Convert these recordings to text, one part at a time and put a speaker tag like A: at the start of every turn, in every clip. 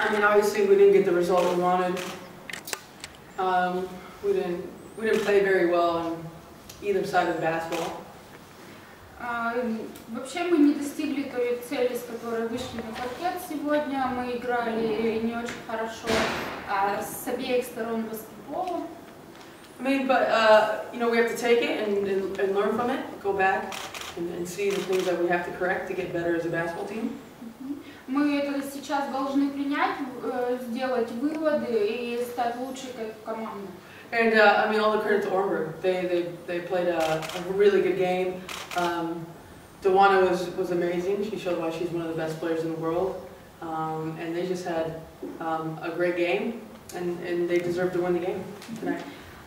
A: I mean, obviously, we didn't get the result we wanted. Um, we didn't, we didn't play very well on either side of the basketball.
B: А, Вообще мы не достигли той цели, с которой вышли на паркет сегодня. Мы играли не очень хорошо а, с обеих сторон баскетбола.
A: I mean, but, uh, you know, we have to take it and, and, and learn from it, go back and, and see the things that we have to correct to get better as a basketball team.
B: Мы это сейчас должны принять, э, сделать выводы и стать лучше как команда.
A: And uh, I mean, all the credit to Orenburg. They they they played a, a really good game. Um, DeWanna was was amazing. She showed why she's one of the best players in the world. Um, and they just had um, a great game, and and they deserved to win the game tonight.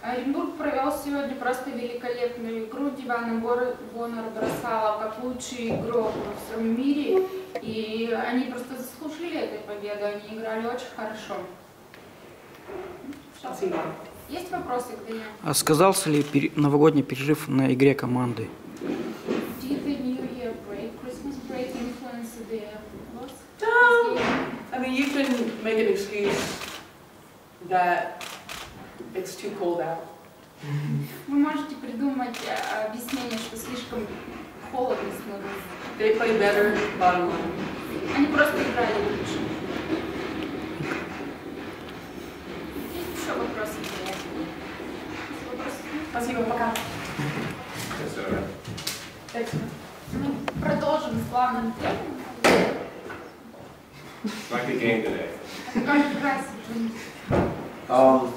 B: Оренбург провел сегодня просто великолепную игру. Дивана Бор- Боннер бросала как лучший игрок во всем мире. И они просто заслужили этой победы. Они играли очень хорошо.
A: Спасибо.
B: Есть вопросы к Даяне?
C: А сказался ли пере- новогодний перерыв на игре команды?
A: Excuse that it's too cold out.
B: Вы можете придумать э, объяснение, что слишком холодно снаружи.
A: They play better, bottom line.
B: Они просто играли лучше. Есть еще вопросы?
A: Спасибо, пока.
B: Мы продолжим с главным темам.
D: Like the game today. Um,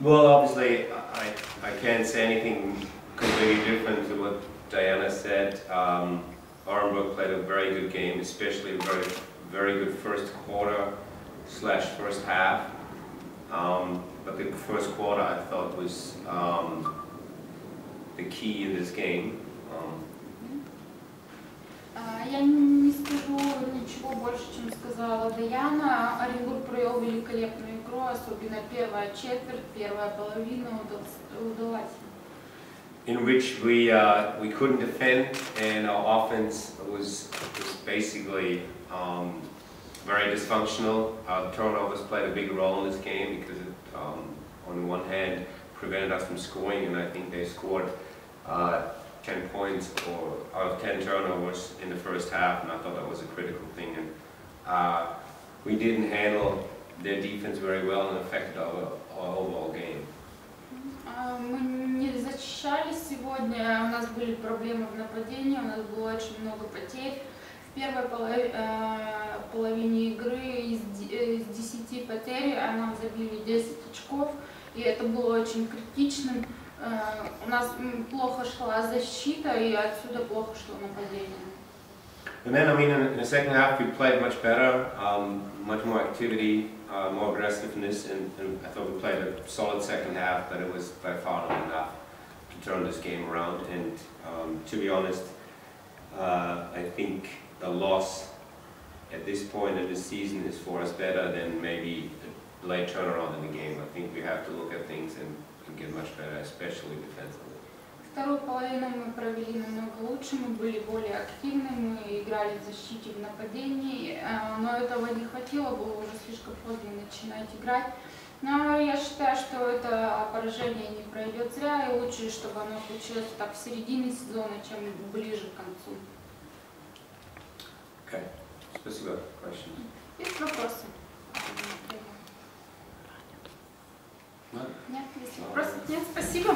D: well, obviously, I, I can't say anything completely different to what Diana said. Um, Orenburg played a very good game, especially a very, very good first quarter slash first half. Um, but the first quarter I thought was um, the key in this game. Um,
B: Я не скажу ничего больше, чем сказала Даяна. Оренбург провел великолепную игру, особенно первая четверть, первая половина удалась- удалась.
D: in which we uh, we couldn't defend and our offense was, was basically um, very dysfunctional. Our turnovers played a big role in this game because it, um, on the one hand, prevented us from scoring, and I think they scored uh, 10 points or out of 10 turnovers in the first half, and I thought that was a critical thing. And uh, we didn't handle their defense very well and affected our, our overall game.
B: А, Мы не защищались сегодня, у нас были проблемы в нападении, у нас было очень много потерь. В первой поло- э, половине игры из де- э, из 10 потерь а нам забили 10 очков, и это было очень критичным. Э, У нас м, плохо шла защита, и отсюда плохо шло нападение.
D: And then, I mean, in, in the second half, we played much better, um, much more activity, uh, more aggressiveness, and, and I thought we played a solid second half, but it was by far not enough to turn this game around. And um, to be honest, uh, I think the loss at this point in the season is for us better than maybe a late turnaround in the game. I think we have to look at things and, better, especially defensively.
B: Вторую половину мы провели намного лучше, мы были более активны, мы играли в защите, в нападении, э, но этого не хватило, было уже слишком поздно начинать играть. Но я считаю, что это поражение не пройдет зря, и лучше, чтобы оно случилось так в середине сезона, чем ближе к концу.
D: Okay. Questions?
B: Есть вопросы? Нет, если вопросов нет, спасибо.